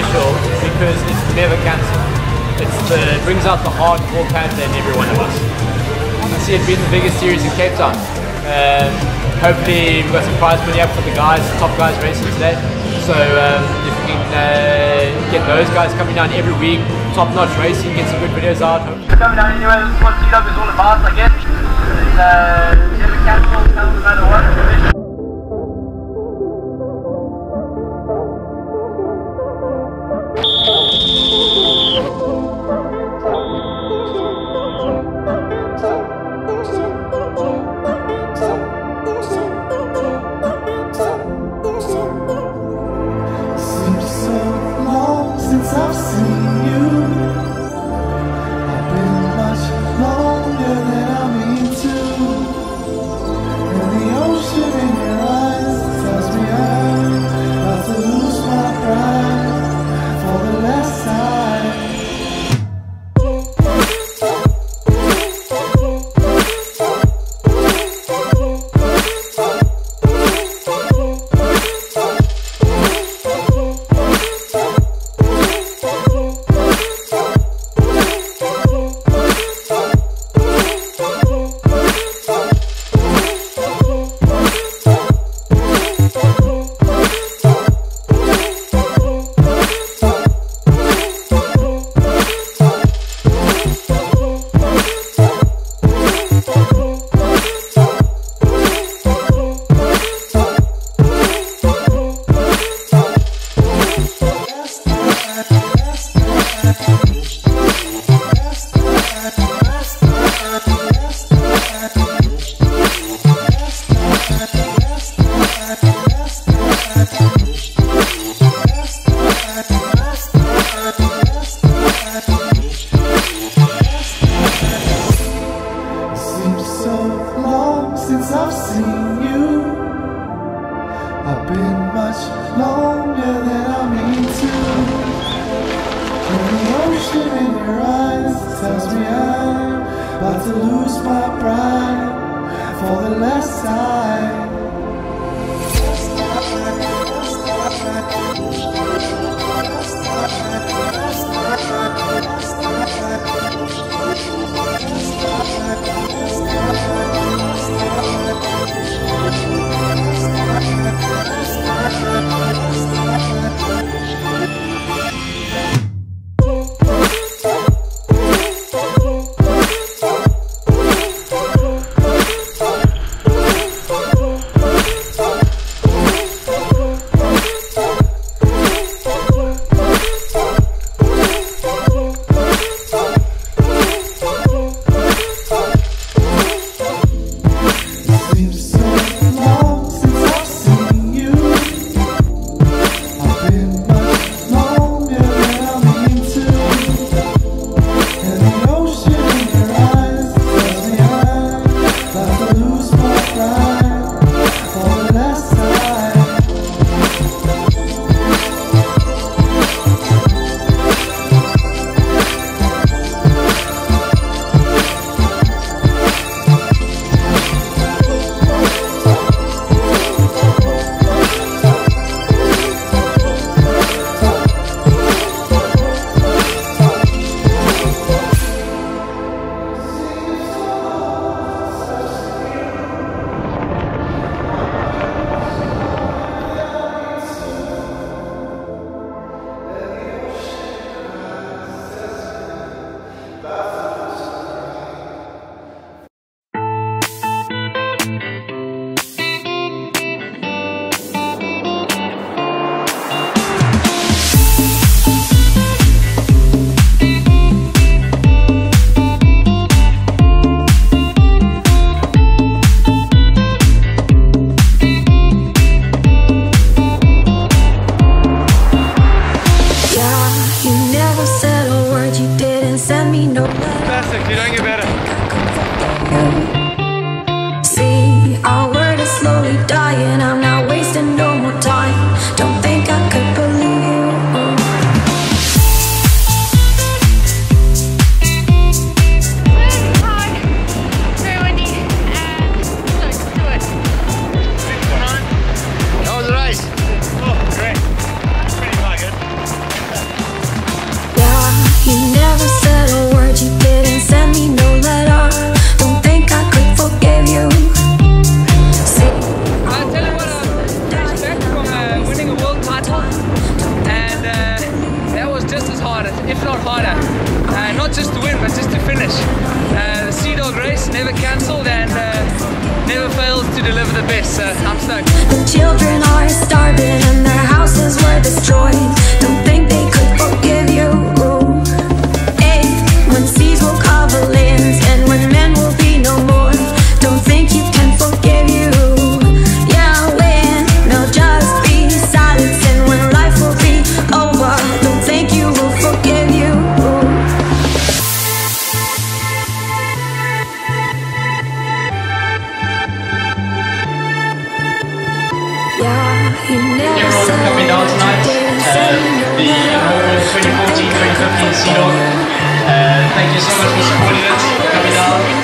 because it's never cancelled. The, it brings out the hardcore panther in every one of us. I see it being the biggest series in Cape Town. Um, hopefully we've got some prize money up for the guys, the top guys racing today. So um, if we can uh, get those guys coming down every week, top-notch racing, get some good videos out. Coming down anyway, this is what SeaDog is all about, I guess. Uh, never cancelled, no matter what. Música since I've seen you. I've been much longer than I mean to. And the ocean in your eyes tells me I'm about to lose my pride for the last time. Thank you coming down tonight. The 2014 2015 season. Uh, thank you so much for supporting us, coming down.